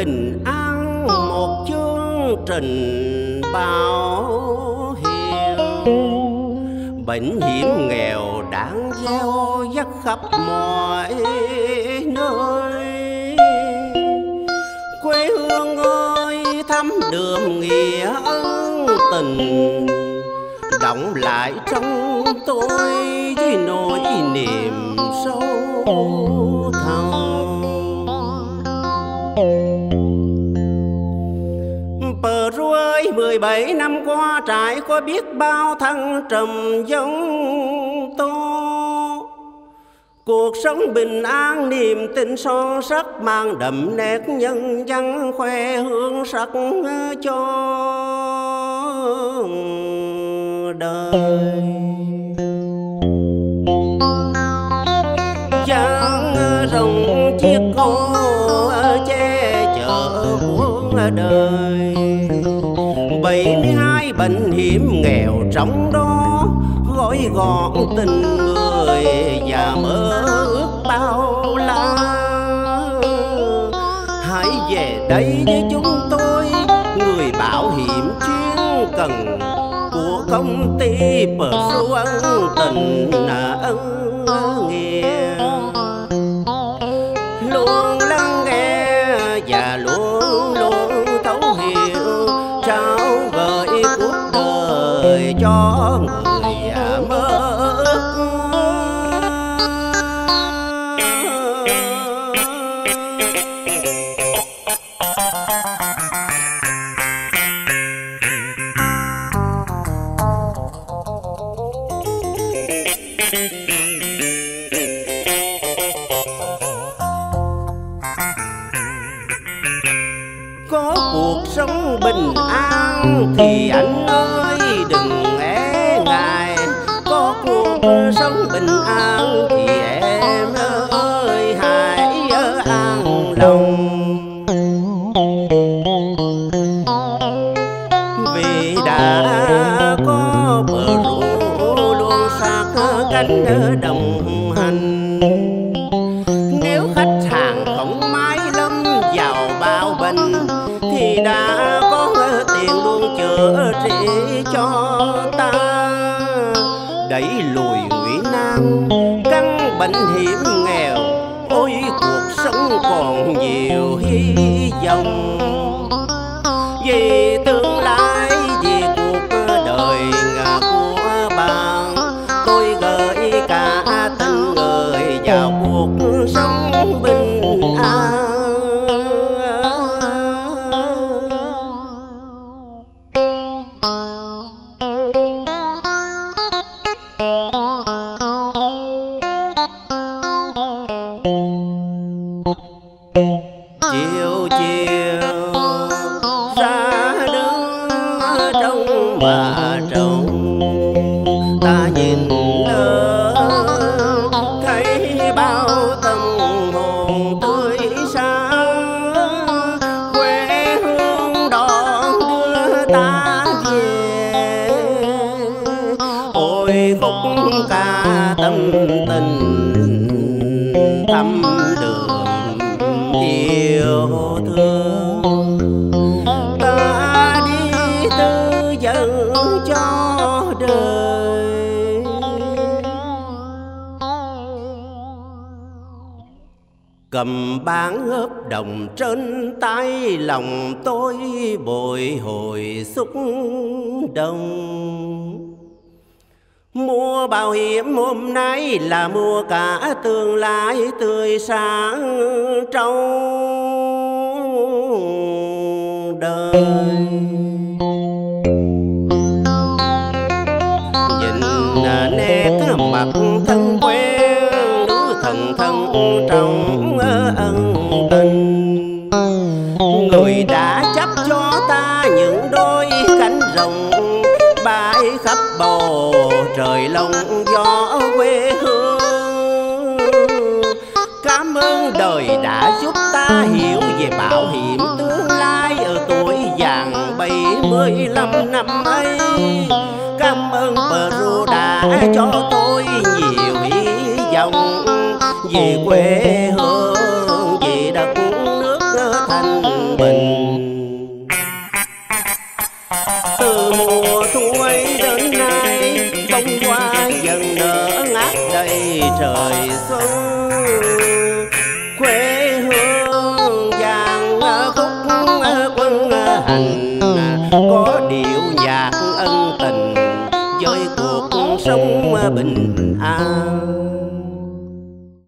bình an một chương trình bảo hiểm bệnh hiểm nghèo đáng gieo dắt khắp mọi nơi. Quê hương ơi thăm đường nghĩa ân tình. Động lại trong tôi với nỗi niềm sâu. 17 năm qua, trải có biết bao thăng trầm giống to. Cuộc sống bình an, niềm tin son sắc, mang đậm nét nhân dân khoe hương sắc cho đời. Giang rồng chiếc cô che chở cuộc đời bệnh hiểm nghèo trong đó. Gói gọn tình người và mơ ước bao la. Hãy về đây với chúng tôi, người bảo hiểm chuyên cần của công ty bờ ân tình ân nghĩa. Luôn lắng nghe và luôn có cuộc sống bình an thì anh ơi, đừng e ngại. Có cuộc sống bình an thì em ru cánh đồng hành. Nếu khách hàng không mái lâm vào bao bệnh thì đã có tiền luôn chữa trị cho ta. Đẩy lùi nguy nan, căn bệnh hiểm nghèo, ôi cuộc sống còn nhiều hy vọng. Vì tương bà trông ta nhìn lỡ, thấy bao tâm hồn tươi sáng. Quê hương đón đưa ta về. Ôi, khúc ca tâm tình thắm đường yêu. Dẫn cho đời. Cầm bán hợp đồng trên tay, lòng tôi bồi hồi xúc động. Mua bảo hiểm hôm nay là mua cả tương lai tươi sáng trong đời. Nét mặt thân quen đứa thần thân trong ân tình. Người đã chấp cho ta những đôi cánh rồng bay khắp bầu trời lông gió quê hương. Cảm ơn đời đã giúp ta hiểu về bảo hiểm tương lai ở tuổi vàng bảy mươi lăm năm ấy cảm ơn ờ, Peru ờ, ờ. đã cho tôi nhiều hy vọng. Về quê hương về đất nước thanh bình. Từ mùa thu ấy đến nay bông hoa dần nở ngát đầy trời xuân. Quê hương vàng khúc quân hành có điều bình an.